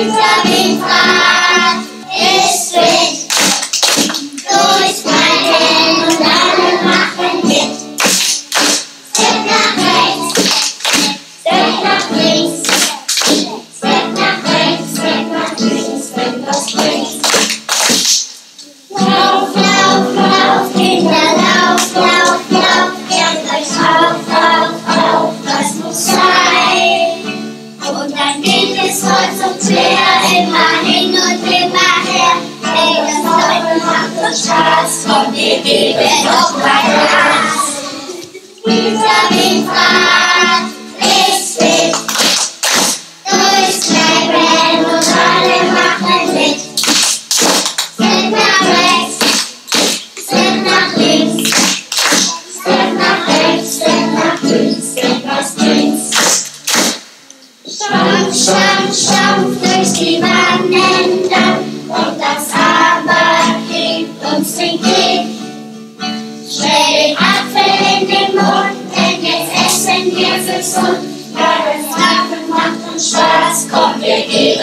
Things have been fine. Straß kommt die Bibel auf mein Glas. Dieser Wind fragt, ich bin durchs und alle machen mit. Sind nach rechts, sind nach links, Sind nach rechts, sind nach links, sind nach links. Schau, schau. wir sechs und da es macht und Spaß, komm, wir gehen.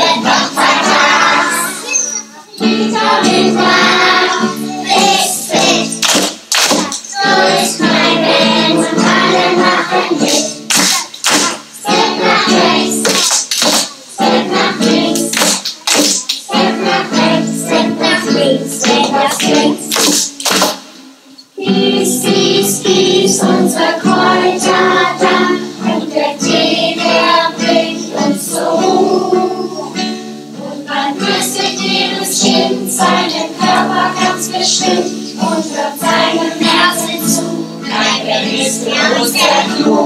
bestimmt und hört seinem Herzen zu. Nein, wenn es der Blut